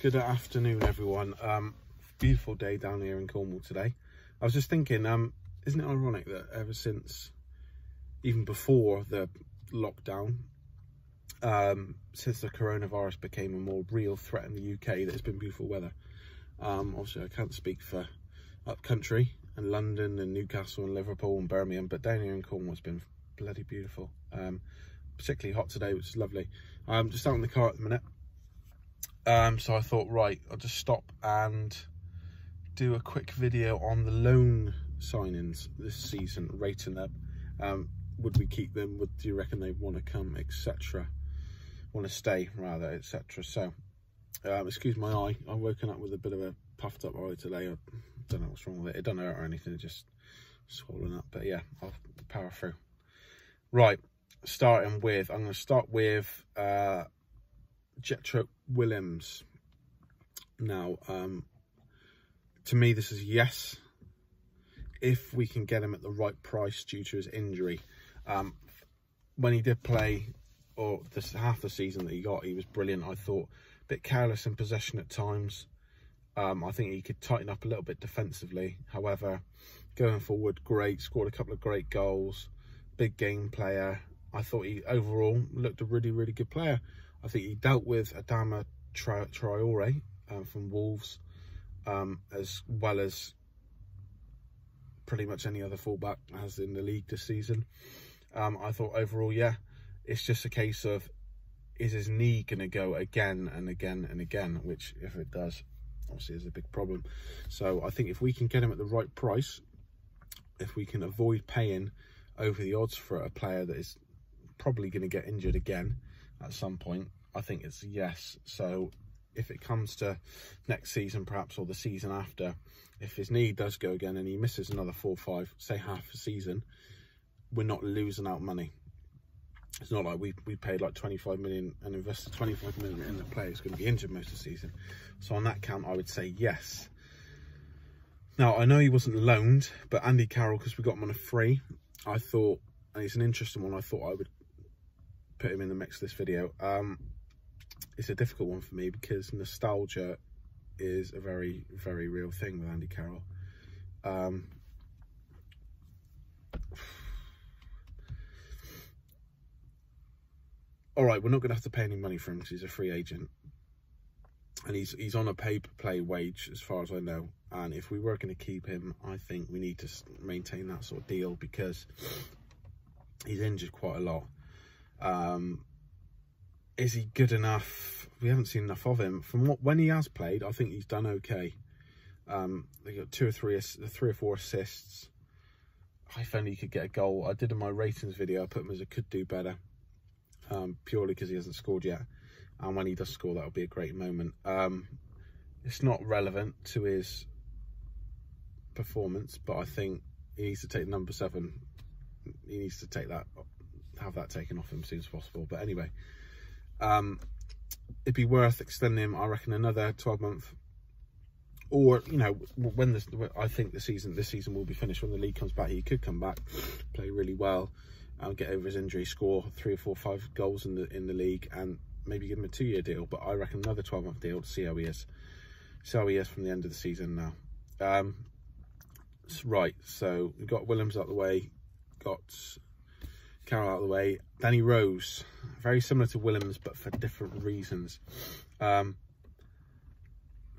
Good afternoon, everyone. Um, beautiful day down here in Cornwall today. I was just thinking, um, isn't it ironic that ever since, even before the lockdown, um, since the coronavirus became a more real threat in the UK, that it's been beautiful weather. Um, obviously, I can't speak for up country and London and Newcastle and Liverpool and Birmingham, but down here in Cornwall, it's been bloody beautiful. Um, particularly hot today, which is lovely. I'm just out in the car at the minute. Um, so I thought, right, I'll just stop and do a quick video on the loan signings this season, rating them. Um, would we keep them? Would do you reckon they want to come, etc. Want to stay rather, etc. So, um, excuse my eye. I'm woken up with a bit of a puffed up eye today. I don't know what's wrong with it. It doesn't hurt or anything. It just swollen up. But yeah, I'll power through. Right, starting with I'm going to start with uh, Jetro Willems. Now, um, to me, this is yes, if we can get him at the right price due to his injury. Um, when he did play, or this half the season that he got, he was brilliant. I thought a bit careless in possession at times. Um, I think he could tighten up a little bit defensively. However, going forward, great. Scored a couple of great goals. Big game player. I thought he overall looked a really, really good player. I think he dealt with Adama Traore um, from Wolves, um, as well as pretty much any other fullback has in the league this season. Um, I thought overall, yeah, it's just a case of is his knee going to go again and again and again, which if it does, obviously is a big problem. So I think if we can get him at the right price, if we can avoid paying over the odds for a player that is probably going to get injured again at some point. I think it's yes. So if it comes to next season, perhaps, or the season after, if his knee does go again and he misses another four five, say half a season, we're not losing out money. It's not like we, we paid like 25 million and invested 25 million in the player who's going to be injured most of the season. So on that count, I would say yes. Now, I know he wasn't loaned, but Andy Carroll, because we got him on a free, I thought, and it's an interesting one, I thought I would put him in the mix of this video. Um, it's a difficult one for me because nostalgia is a very, very real thing with Andy Carroll. Um, all right, we're not going to have to pay any money for him because he's a free agent. And he's he's on a pay-per-play wage, as far as I know. And if we were going to keep him, I think we need to maintain that sort of deal because he's injured quite a lot. Um, is he good enough? We haven't seen enough of him. From what when he has played, I think he's done okay. Um, they got two or three, three or four assists. I found he could get a goal. I did in my ratings video. I put him as a could do better, um, purely because he hasn't scored yet. And when he does score, that'll be a great moment. Um, it's not relevant to his performance, but I think he needs to take number seven. He needs to take that have that taken off him as soon as possible. But anyway, um, it'd be worth extending him, I reckon, another 12 month. Or, you know, when this, I think the season, this season will be finished when the league comes back. He could come back, play really well, and get over his injury, score three or four, five goals in the in the league, and maybe give him a two year deal. But I reckon another 12 month deal to see how he is. See how he is from the end of the season now. Um, right, so we've got Willems out the way, got Out of the way. Danny Rose, very similar to Willems, but for different reasons. Um,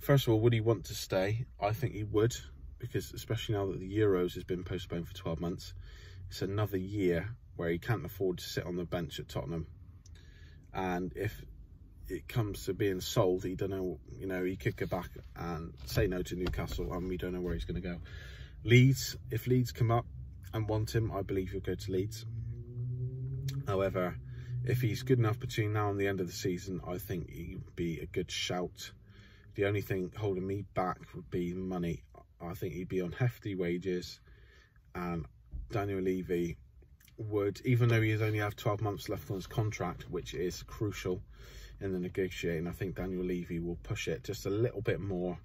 first of all, would he want to stay? I think he would, because especially now that the Euros has been postponed for 12 months, it's another year where he can't afford to sit on the bench at Tottenham. And if it comes to being sold, he don't know, you know, he could go back and say no to Newcastle, and we don't know where he's going to go. Leeds, if Leeds come up and want him, I believe he'll go to Leeds. However, if he's good enough between now and the end of the season, I think he'd be a good shout. The only thing holding me back would be money. I think he'd be on hefty wages and Daniel Levy would, even though he only have 12 months left on his contract, which is crucial in the negotiating, I think Daniel Levy will push it just a little bit more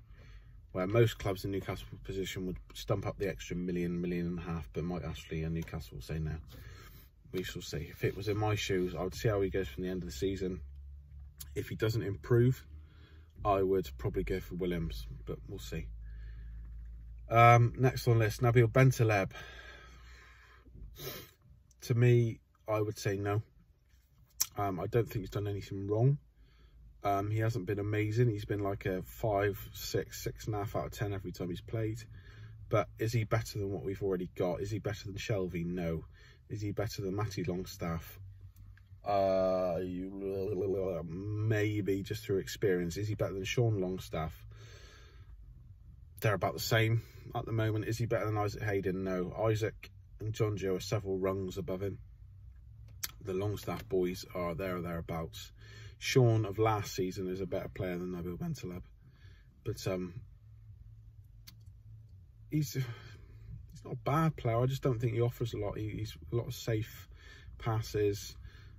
where most clubs in Newcastle position would stump up the extra million, million and a half, but Mike Ashley and Newcastle will say no we shall see. If it was in my shoes, I would see how he goes from the end of the season. If he doesn't improve, I would probably go for Willems, but we'll see. Um, next on list, Nabil Bentaleb. To me, I would say no. Um, I don't think he's done anything wrong. Um, he hasn't been amazing. He's been like a five, six, six and a half out of ten every time he's played. But is he better than what we've already got? Is he better than Shelvey? No. Is he better than Matty Longstaff? Uh, maybe just through experience. Is he better than Sean Longstaff? They're about the same at the moment. Is he better than Isaac Hayden? No. Isaac and Jonjo are several rungs above him. The Longstaff boys are there or thereabouts. Sean of last season is a better player than Nabil Bentaleb. But um, he's not a bad player. I just don't think he offers a lot. He, he's a lot of safe passes,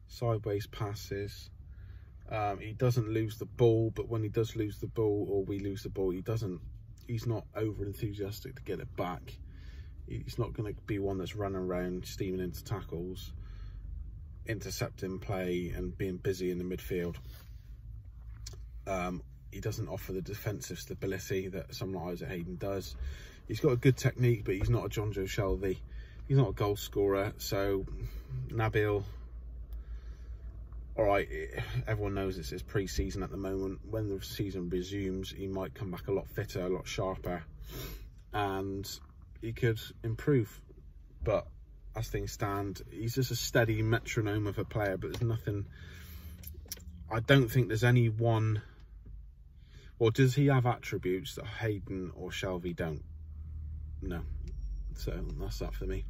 sideways passes. Um, he doesn't lose the ball, but when he does lose the ball or we lose the ball, he doesn't. He's not over enthusiastic to get it back. He's not going to be one that's running around steaming into tackles, intercepting play, and being busy in the midfield. Um, he doesn't offer the defensive stability that someone like Isaac Hayden does. He's got a good technique, but he's not a Jonjo Shelvey. He's not a goal scorer. So Nabil, all right, everyone knows it's his pre-season at the moment. When the season resumes, he might come back a lot fitter, a lot sharper, and he could improve. But as things stand, he's just a steady metronome of a player, but there's nothing... I don't think there's any one... Or does he have attributes that Hayden or Shelvey don't? no. So that's that for me.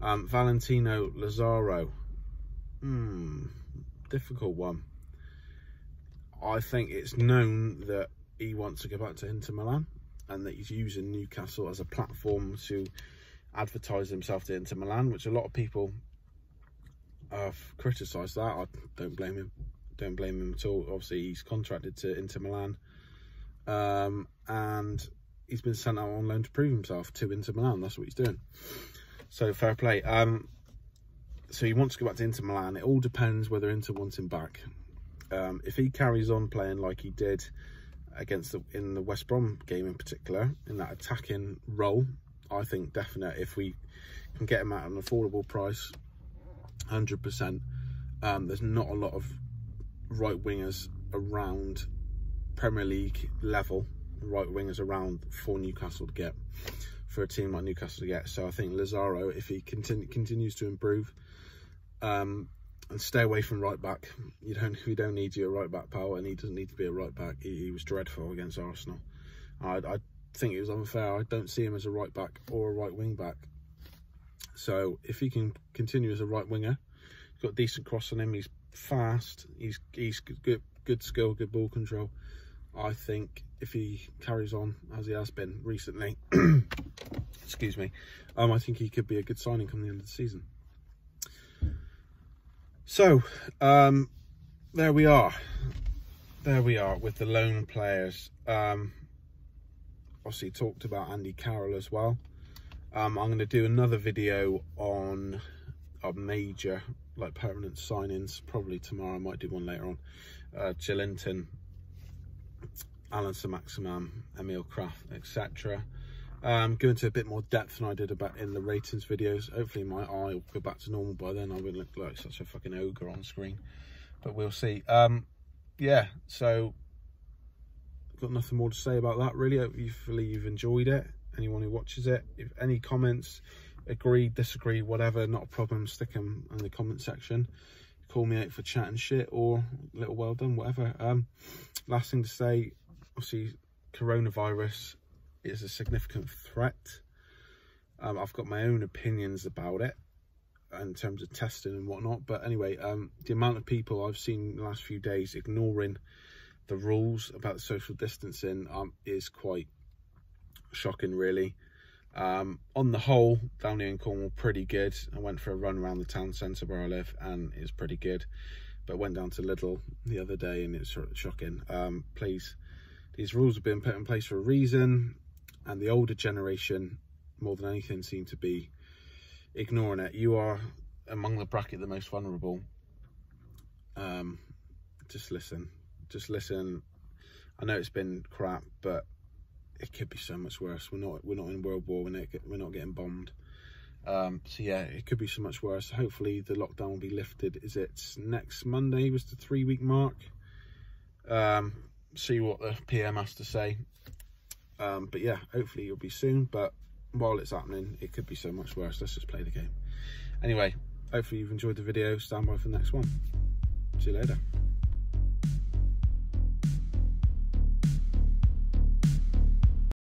Um, Valentino Lazaro. Hmm, difficult one. I think it's known that he wants to go back to Inter Milan and that he's using Newcastle as a platform to advertise himself to Inter Milan, which a lot of people have criticised that. I don't blame him. Don't blame him at all. Obviously, he's contracted to Inter Milan. Um, and he's been sent out on loan to prove himself to Inter Milan. That's what he's doing. So fair play. Um, so he wants to go back to Inter Milan. It all depends whether Inter wants him back. Um, if he carries on playing like he did against the in the West Brom game in particular, in that attacking role, I think definite if we can get him at an affordable price, hundred um, percent. There's not a lot of right wingers around Premier League level right wingers around for Newcastle to get, for a team like Newcastle to get. So I think Lazaro, if he continue, continues to improve um, and stay away from right back, you don't we don't need you right back, pal, and he doesn't need to be a right back. He, he was dreadful against Arsenal. I, I think it was unfair. I don't see him as a right back or a right wing back. So if he can continue as a right winger, he's got decent cross on him. He's fast. He's he's good good skill, good ball control. I think if he carries on as he has been recently, excuse me, um, I think he could be a good signing come the end of the season. So, um, there we are. There we are with the loan players. Um, obviously talked about Andy Carroll as well. Um, I'm going to do another video on a major, like permanent signings, probably tomorrow. I might do one later on. Uh, Joelinton Allan Saint-Maximin, Emil Krafth, etc. Um, go into a bit more depth than I did about in the ratings videos. Hopefully my eye will go back to normal by then. I wouldn't look like such a fucking ogre on screen. But we'll see. Um, yeah, so got nothing more to say about that really. Hopefully you've enjoyed it. Anyone who watches it, if any comments, agree, disagree, whatever, not a problem, stick them in the comment section call me out for chatting shit or little well done, whatever. Um, last thing to say, obviously, coronavirus is a significant threat. Um, I've got my own opinions about it in terms of testing and whatnot. But anyway, um, the amount of people I've seen the last few days ignoring the rules about social distancing um, is quite shocking, really. Um, on the whole, down here in Cornwall, pretty good. I went for a run around the town centre where I live and it's pretty good. But went down to Lidl the other day and it's shocking. Um, please, these rules have been put in place for a reason and the older generation, more than anything, seem to be ignoring it. You are among the bracket the most vulnerable. Um, just listen. Just listen I know it's been crap, but it could be so much worse. We're not we're not in World War. We're not we're not getting bombed. Um, so yeah, it could be so much worse. Hopefully the lockdown will be lifted. Is it next Monday? Was the three week mark? Um, see what the PM has to say. Um, but yeah, hopefully you'll be soon. But while it's happening, it could be so much worse. Let's just play the game. Anyway, hopefully you've enjoyed the video. Stand by for the next one. See you later.